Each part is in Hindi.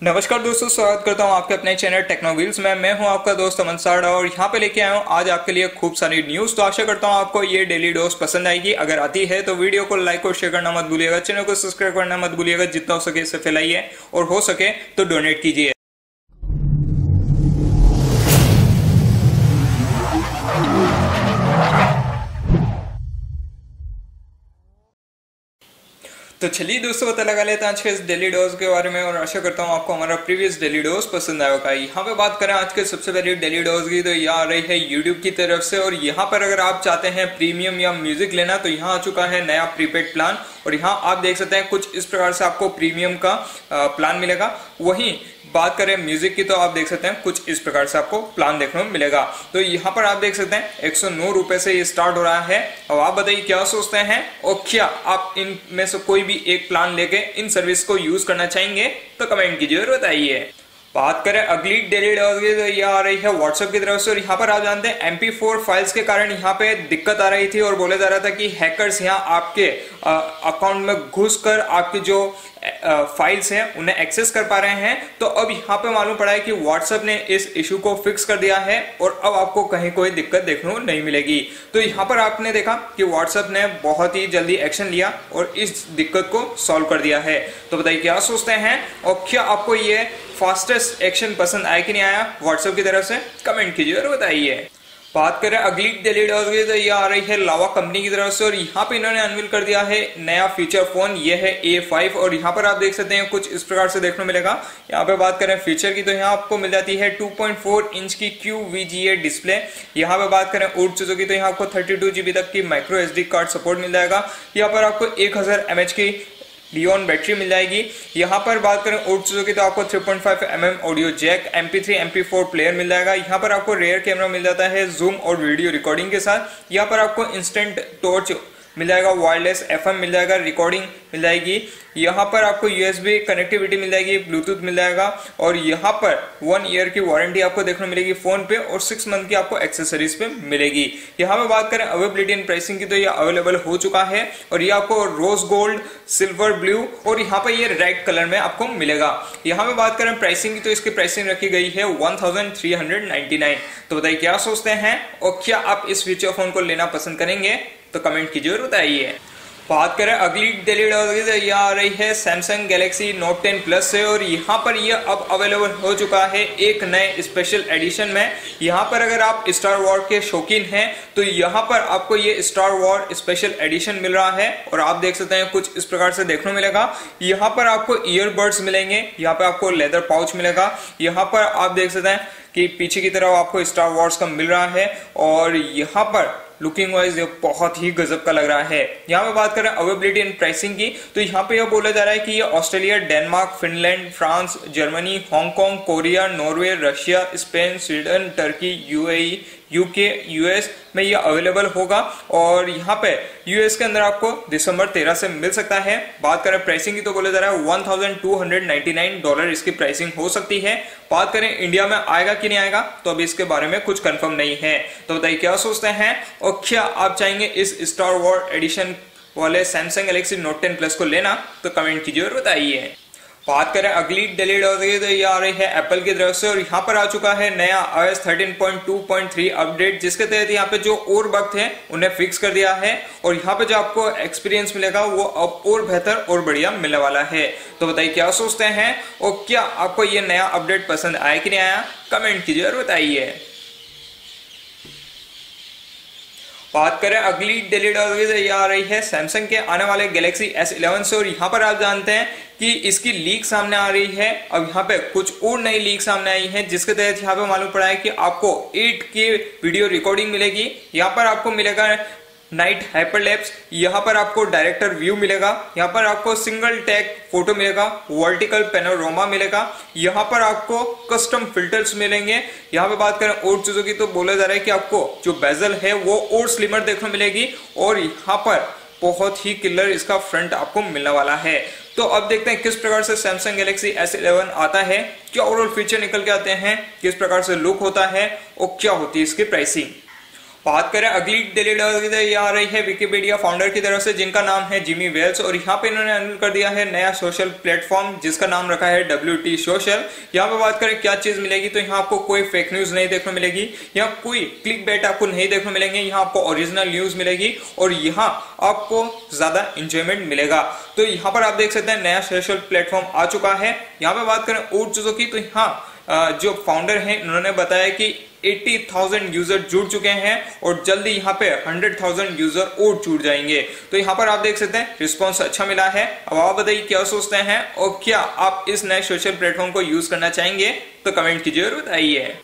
नमस्कार दोस्तों, स्वागत करता हूँ आपके अपने चैनल टेक्नोवील्स में। मैं हूँ आपका दोस्त अमन साड़ा और यहाँ पे लेके आया हूँ आज आपके लिए खूब सारी न्यूज़ तो आशा करता हूँ आपको ये डेली डोज पसंद आएगी। अगर आती है तो वीडियो को लाइक और शेयर करना मत भूलिएगा। चैनल को सब्सक्राइब करना मत भूलिएगा। जितना हो सके इसे फैलाइए और हो सके तो डोनेट कीजिए। तो चलिए दोस्तों पता लगा लेते हैं आज के इस डेली डोज के बारे में और आशा करता हूँ आपको हमारा प्रीवियस डेली डोज पसंद आया होगा। यहाँ पे बात करें आज के सबसे पहले डेली डोज की तो यह आ रही है यूट्यूब की तरफ़ से और यहाँ पर अगर आप चाहते हैं प्रीमियम या म्यूज़िक लेना तो यहाँ आ चुका है नया प्रीपेड प्लान और यहाँ आप देख सकते हैं कुछ इस प्रकार से आपको प्रीमियम का प्लान मिलेगा। वहीं बात करें म्यूज़िक की तो आप देख सकते हैं, कुछ इस प्रकार से आपको प्लान देखने को मिलेगा। तो यहाँ पर आप देख सकते हैं, एक सौ से ये स्टार्ट हो रहा है। अब आप बताइए, क्या सोचते हैं? और क्या आप इन में से कोई भी एक प्लान लेके इन सर्विस को यूज़ करना चाहेंगे? तो कमेंट कीजिए और बताइए। बात करें अगली डेली की तो ये आ रही है व्हाट्सएप की तरफ़ से और यहाँ पर आप जानते हैं एम फोर फाइल्स के कारण यहाँ पे दिक्कत आ रही थी और बोला जा रहा था कि हैकर्स यहाँ आपके अकाउंट में घुसकर आपकी जो फाइल्स हैं, उन्हें एक्सेस कर पा रहे हैं। तो अब यहाँ पे मालूम पड़ा है कि व्हाट्सएप ने इस इशू को फिक्स कर दिया है और अब आपको कहीं कोई दिक्कत देखने को नहीं मिलेगी। तो यहाँ पर आपने देखा कि व्हाट्सएप ने बहुत ही जल्दी एक्शन लिया और इस दिक्कत को सॉल्व कर दिया है। तो बताइए क्या सोचते हैं और क्या आपको ये फास्टेस्ट एक्शन पसंद आया कि नहीं आया, व्हाट्सएप की तरफ़ से कमेंट कीजिए और बताइए। बात करें अगली डेली डॉज की तो ये आ रही है लावा कंपनी की तरफ़ से और यहाँ पे इन्होंने अनविल कर दिया है नया फीचर फ़ोन ये है A5 और यहाँ पर आप देख सकते हैं कुछ इस प्रकार से देखने मिलेगा। यहाँ पे बात करें फीचर की तो यहाँ आपको मिल जाती है 2.4 इंच की क्यू डिस्प्ले यहाँ पे बात करें उठ चीज़ों की तो यहाँ आपको थर्टी तक की माइक्रो एस कार्ड सपोर्ट मिल जाएगा। यहाँ पर आपको एक हज़ार की लियोन बैटरी मिल जाएगी। यहाँ पर बात करें ओट की तो आपको 3.5 point mm audio jack MP3 MP4 player मिल जाएगा। यहाँ पर आपको रेयर कैमरा मिल जाता है जूम और वीडियो रिकॉर्डिंग के साथ। यहाँ पर आपको इंस्टेंट टॉर्च मिल जाएगा वायरलेस एफएम मिल जाएगा रिकॉर्डिंग मिल जाएगी। यहाँ पर आपको यूएसबी कनेक्टिविटी मिल जाएगी ब्लूटूथ मिल जाएगा। और यहाँ पर वन ईयर की वारंटी आपको देखने मिलेगी फ़ोन पे और सिक्स मंथ की आपको एक्सेसरीज पे मिलेगी। यहाँ पे बात करें अवेबिलिटी एंड प्राइसिंग की तो ये अवेलेबल हो चुका है। और ये आपको रोज गोल्ड सिल्वर ब्लू और यहाँ पर ये रेड कलर में आपको मिलेगा। यहाँ पे बात करें प्राइसिंग की तो इसकी प्राइसिंग रखी गई है वन तो बताइए क्या सोचते हैं और क्या आप इस फीचर फ़ोन को लेना पसंद करेंगे? तो कमेंट कीजिए और बताइए। बात करें अगली डेली तो यह आ रही है सैमसंग गैलेक्सी नोट 10 प्लस से और यहाँ पर यह अब अवेलेबल हो चुका है एक नए स्पेशल एडिशन में। यहाँ पर अगर आप स्टार वॉर के शौकीन हैं तो यहाँ पर आपको ये स्टार वॉर स्पेशल एडिशन मिल रहा है और आप देख सकते हैं कुछ इस प्रकार से देखने मिलेगा। यहाँ पर आपको ईयरबड्स मिलेंगे, यहाँ पर आपको लेदर पाउच मिलेगा। यहाँ पर आप देख सकते हैं कि पीछे की तरफ़ आपको स्टार वॉर्स का मिल रहा है और यहाँ पर लुकिंग वाइज ये बहुत ही गजब का लग रहा है। यहाँ पे बात करें अवेबिलिटी एंड प्राइसिंग की तो यहाँ पे यह बोला जा रहा है कि ये Australia Denmark Finland France Germany Hong Kong Korea Norway Russia Spain Sweden Turkey UAE UK US में ये अवेलेबल होगा और यहाँ पे यूएस के अंदर आपको दिसंबर 13 से मिल सकता है। बात करें प्राइसिंग की तो बोला जा रहा है 1299 डॉलर इसकी प्राइसिंग हो सकती है। बात करें इंडिया में आएगा कि नहीं आएगा तो अभी इसके बारे में कुछ कंफर्म नहीं है। तो बताइए क्या सोचते हैं और क्या आप चाहेंगे इस स्टार वॉर एडिशन वाले Samsung Galaxy Note ten plus को लेना तो कमेंट कीजिए और बताइए। बात करें अगली डिलीट हो गई तो ये आ रही है एप्पल की तरफ़ से और यहाँ पर आ चुका है नया iOS 13.2.3 अपडेट जिसके तहत यहाँ पे जो और वक्त है, उन्हें फिक्स कर दिया है और यहाँ पे जो आपको एक्सपीरियंस मिलेगा, वो अब और बेहतर और बढ़िया मिलने वाला है। तो बताइए, क्या सोचते हैं और क्या आपको ये नया अपडेट पसंद आया कि नहीं आया? कमेंट कीजिए और बताइए। बात करें अगली डेली ये आ रही है सैमसंग के आने वाले गैलेक्सी S11 से और यहाँ पर आप जानते हैं कि इसकी लीक सामने आ रही है अब यहाँ पे कुछ और नई लीक सामने आई है, जिसके तहत यहाँ पे मालूम पड़ा है कि आपको 8 के वीडियो रिकॉर्डिंग मिलेगी। यहाँ पर आपको मिलेगा नाइट हाइपरलैप्स यहाँ पर आपको डायरेक्टर व्यू मिलेगा, यहाँ पर आपको सिंगल टैग फ़ोटो मिलेगा वर्टिकल पेनोरोमा मिलेगा, यहाँ पर आपको कस्टम फिल्टर्स मिलेंगे। यहाँ पे बात करें और चीज़ों की तो बोला जा रहा है कि आपको जो बेजल है वो और स्लिमर देखने मिलेगी और यहाँ पर बहुत ही किलर इसका फ्रंट आपको मिलने वाला है। तो अब देखते हैं किस प्रकार से सैमसंग गैलेक्सी S11 आता है, क्या ओवरऑल फीचर निकल के आते हैं, किस प्रकार से लुक होता है और क्या होती है इसकी प्राइसिंग बात करें, अगली डेली डॉज ये आ रही है विकीपीडिया फाउंडर की तरफ़ से, जिनका नाम है जिमी वेल्स और यहाँ पे इन्होंने अनल कर दिया है नया सोशल प्लेटफॉर्म जिसका नाम रखा है डब्ल्यू टी सोशल यहाँ पे बात करें, क्या चीज़ मिलेगी? तो यहाँ आपको कोई फेक न्यूज़ नहीं देखने मिलेगी यहाँ कोई क्लिक बेट आपको नहीं देखने मिलेंगे, यहाँ आपको ओरिजिनल न्यूज़ मिलेगी, और यहाँ आपको ज़्यादा इंजॉयमेंट मिलेगा। तो यहाँ पर आप देख सकते हैं, नया सोशल प्लेटफॉर्म आ चुका है। यहाँ पे बात करें और चीज़ों की तो यहाँ जो फाउंडर है उन्होंने बताया कि 80,000 यूज़र जुड़ चुके हैं और जल्दी यहाँ पे 100,000 यूज़र और जुड़ जाएँगे। तो यहाँ पर आप देख सकते हैं रिस्पॉन्स अच्छा मिला है। अब आप बताइए क्या सोचते हैं और क्या आप इस नए सोशल प्लेटफॉर्म को यूज़ करना चाहेंगे? तो कमेंट कीजिए और बताइए।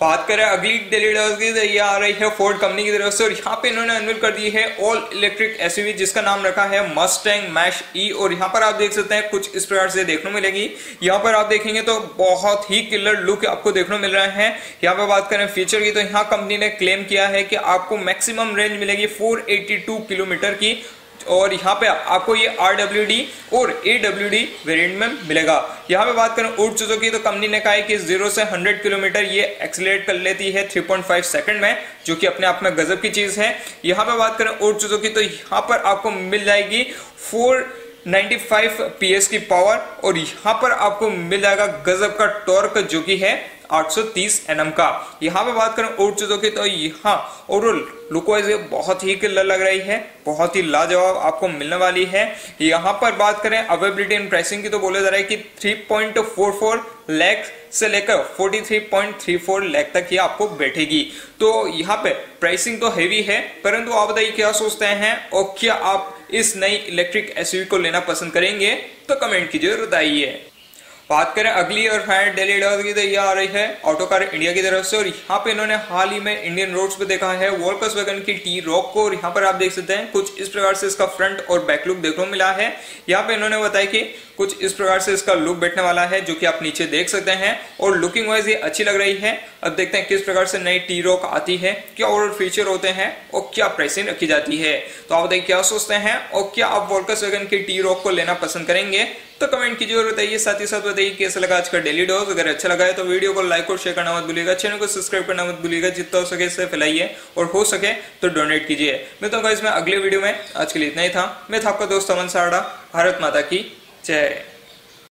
बात करें अगली डेली की तो ये आ रही है फोर्ड कंपनी की तरफ़ से और यहाँ पे इन्होंने अनवील कर दी है ऑल इलेक्ट्रिक एसयूवी जिसका नाम रखा है मस्टैंग मैश ई और यहाँ पर आप देख सकते हैं कुछ इस प्रकार से देखने मिलेगी। यहाँ पर आप देखेंगे तो बहुत ही किलर लुक आपको देखने को मिल रहा है। यहाँ पर बात करें फीचर की तो यहाँ कंपनी ने क्लेम किया है कि आपको मैक्सिमम रेंज मिलेगी फोर किलोमीटर की। और यहाँ पे आपको ये आर डब्ल्यू डी और ए डब्ल्यू डी वेरियंट में मिलेगा। यहाँ पे बात करें चीज़ों की तो कंपनी ने कहा है कि ज़ीरो से हंड्रेड किलोमीटर ये एक्सलेट कर लेती है 3.5 सेकंड में, जो कि अपने आप में गजब की चीज़ है। यहाँ पे बात करें चीज़ों की तो यहाँ पर आपको मिल जाएगी फोर 95 पीएस की पावर और यहाँ पर आपको मिल जाएगा गजब का टॉर्क जो कि है 830 एनएम का। यहाँ पे बात करें और चीज़ों की तो यहाँ ओवरऑल लुक वाइज बहुत ही किलर लग रही है, बहुत ही लाजवाब आपको मिलने वाली है। यहाँ पर बात करें अवेबिलिटी एंड प्राइसिंग की तो बोला जा रहा है कि 3.44 लाख से लेकर 43.34 लाख तक ये आपको बैठेगी। तो यहाँ पे प्राइसिंग तो हैवी है, परंतु आप बताइए क्या सोचते हैं और क्या आप इस नई इलेक्ट्रिक एसयूवी को लेना पसंद करेंगे तो कमेंट कीजिए बताइए। बात करें अगली और फाइनल डेली डॉज की तो ये आ रही है ऑटो कार इंडिया की तरफ़ से, और यहाँ पे इन्होंने हाल ही में इंडियन रोड्स पे देखा है वोल्कस वैगन की टी रॉक को, और यहाँ पर आप देख सकते हैं, कुछ इस प्रकार से इसका फ्रंट और बैकलुक देखने को मिला है। यहाँ पे इन्होंने बताया कि कुछ इस प्रकार से इसका लुक बैठने वाला है, जो कि आप नीचे देख सकते हैं। और लुकिंग वाइज ये अच्छी लग रही है। अब देखते हैं किस प्रकार से नई टी रॉक आती है, क्या और फीचर होते हैं और क्या प्राइसिंग रखी जाती है। तो आप बताइए क्या सोचते हैं और क्या आप वोल्कस वैगन की टी रॉक को लेना पसंद करेंगे। तो कमेंट कीजिए और बताइए, साथ ही साथ बताइए कैसा लगा आज का डेली डोज अगर अच्छा लगा है तो वीडियो को लाइक और शेयर करना मत भूलिएगा। चैनल को सब्सक्राइब करना मत भूलिएगा। जितना हो सके इससे फैलाइए और हो सके तो डोनेट कीजिए। मैं तो इसमें अगले वीडियो में। आज के लिए इतना ही था। मैं था आपका दोस्त अमन सारडा, भारत माता की। to